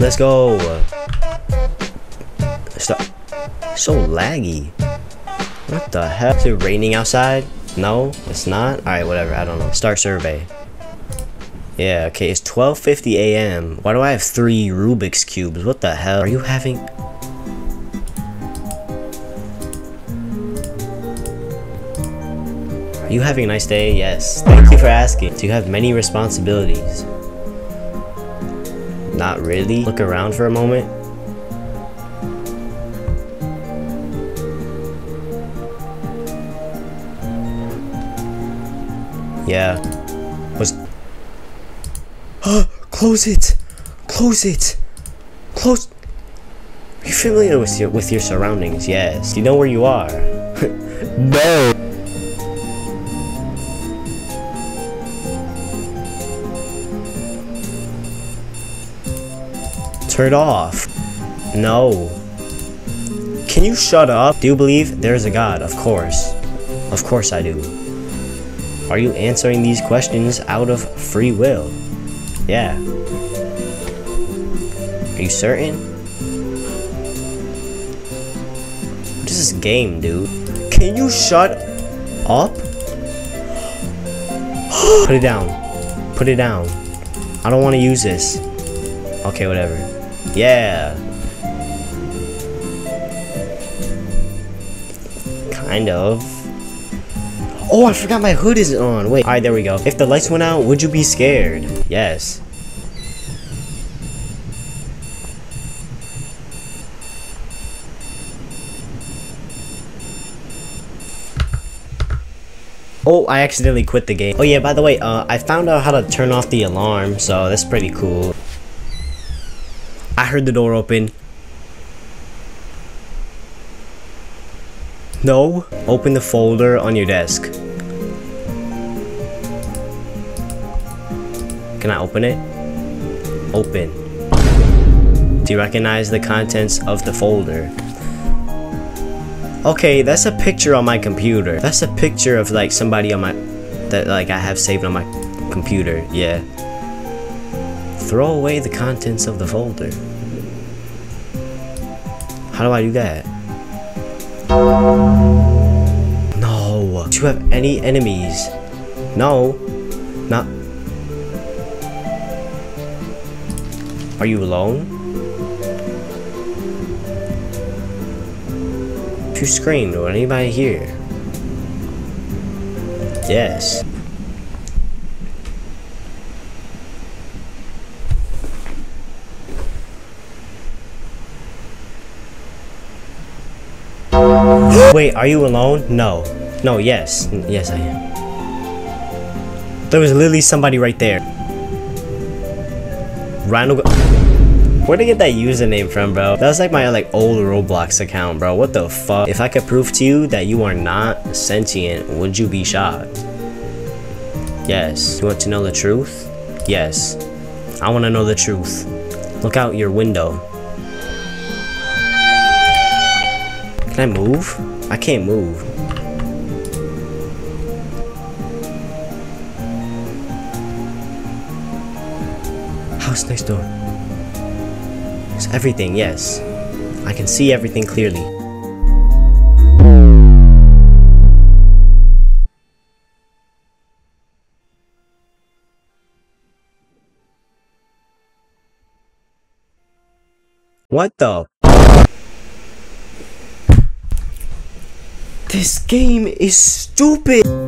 Let's go. Stop. So laggy. What the hell? Is it raining outside? No, it's not. All right, whatever. I don't know. Start survey. Yeah, okay, it's 12.50 a.m. Why do I have three Rubik's Cubes? What the hell? Are you having... Are you having a nice day? Yes. Thank you for asking. Do you have many responsibilities? Not really. Look around for a moment. Yeah. Was Close it! Close it! Close You're you familiar with your with your surroundings? Yes. Do you know where you are? no. Turn it off. No. Can you shut up? Do you believe there's a God? Of course. Of course I do. Are you answering these questions out of free will? Yeah. Are you certain? What is this game, dude? Can you shut up? Put it down. Put it down. I don't want to use this. Okay, whatever. Yeah. Kind of. Oh, I forgot my hood isn't on. Wait. Alright, there we go. If the lights went out, would you be scared? Yes. Oh, I accidentally quit the game. Oh yeah, by the way, uh, I found out how to turn off the alarm, so that's pretty cool. I heard the door open. No. Open the folder on your desk. Can I open it? Open. Do you recognize the contents of the folder? Okay, that's a picture on my computer. That's a picture of like somebody on my that like I have saved on my computer. Yeah. Throw away the contents of the folder. How do I do that? No. Do you have any enemies? No. Not. Are you alone? If you screamed, or anybody here? Yes. Wait, are you alone? No. No, yes. Yes, I am. There was literally somebody right there. Rhino. Where'd I get that username from, bro? That was like my like old Roblox account, bro. What the fuck? If I could prove to you that you are not sentient, would you be shocked? Yes. You want to know the truth? Yes. I want to know the truth. Look out your window. Can I move? I can't move. House next door. It's everything, yes. I can see everything clearly. What the? This game is stupid!